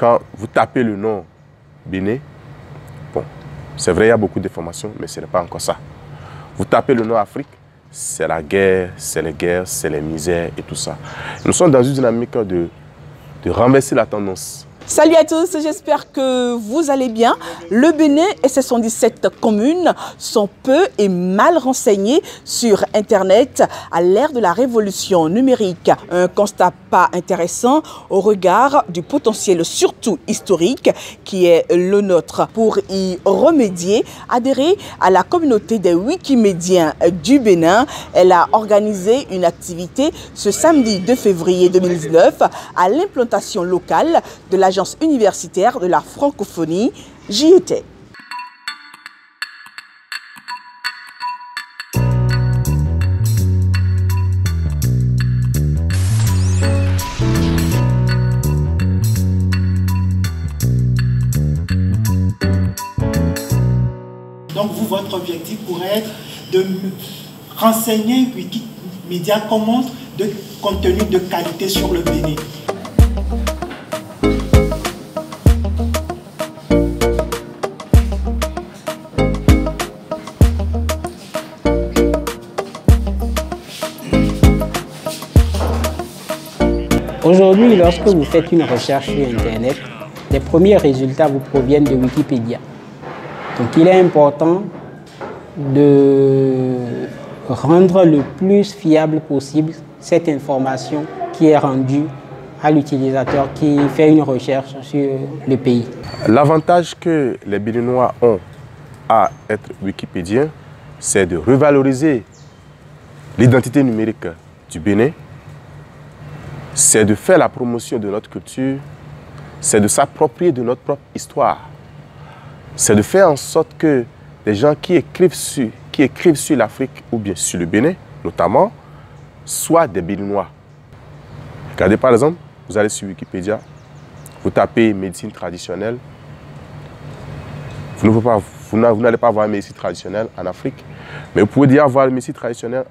quand vous tapez le nom Bénin, bon, c'est vrai, il y a beaucoup d'informations, mais ce n'est pas encore ça. Vous tapez le nom Afrique, c'est la guerre, c'est les guerres, c'est les misères et tout ça. Nous sommes dans une dynamique de, de renverser la tendance. Salut à tous, j'espère que vous allez bien. Le Bénin et ses 117 communes sont peu et mal renseignées sur Internet à l'ère de la révolution numérique. Un constat pas intéressant au regard du potentiel surtout historique qui est le nôtre. Pour y remédier, adhérer à la communauté des Wikimédiens du Bénin, elle a organisé une activité ce samedi 2 février 2019 à l'implantation locale de l'agence universitaire de la francophonie. J'y étais. Donc vous, votre objectif pourrait être de renseigner Wikimedia comment de contenu de qualité sur le Bénin. Aujourd'hui, lorsque vous faites une recherche sur Internet, les premiers résultats vous proviennent de Wikipédia. Donc il est important de rendre le plus fiable possible cette information qui est rendue à l'utilisateur qui fait une recherche sur le pays. L'avantage que les Béninois ont à être wikipédiens, c'est de revaloriser l'identité numérique du Bénin c'est de faire la promotion de notre culture, c'est de s'approprier de notre propre histoire. C'est de faire en sorte que les gens qui écrivent sur, qui écrivent sur l'Afrique ou bien sur le Bénin, notamment, soient des Béninois. Regardez par exemple, vous allez sur Wikipédia, vous tapez médecine traditionnelle, vous n'allez pas, voir médecine traditionnelle en Afrique, mais vous pouvez dire voir la médecine traditionnelle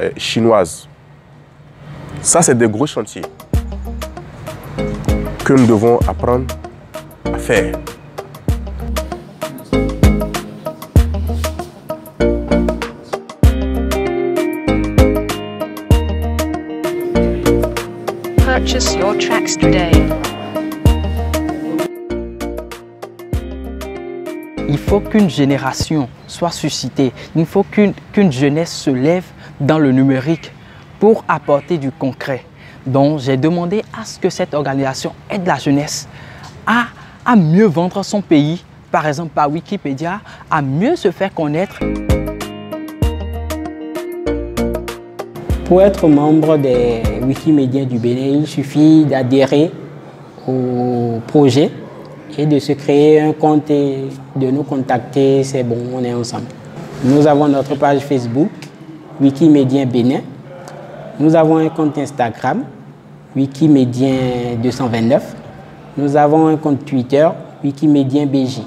euh, chinoise ça, c'est des gros chantiers que nous devons apprendre à faire. Purchase your tracks today. Il faut qu'une génération soit suscitée. Il faut qu'une jeunesse se lève dans le numérique pour apporter du concret. Donc, j'ai demandé à ce que cette organisation aide la jeunesse à, à mieux vendre son pays, par exemple par Wikipédia, à mieux se faire connaître. Pour être membre des Wikimédiens du Bénin, il suffit d'adhérer au projet et de se créer un compte et de nous contacter. C'est bon, on est ensemble. Nous avons notre page Facebook, Wikimédien Bénin. Nous avons un compte Instagram, Wikimedien229. Nous avons un compte Twitter, Wikimedien BJ.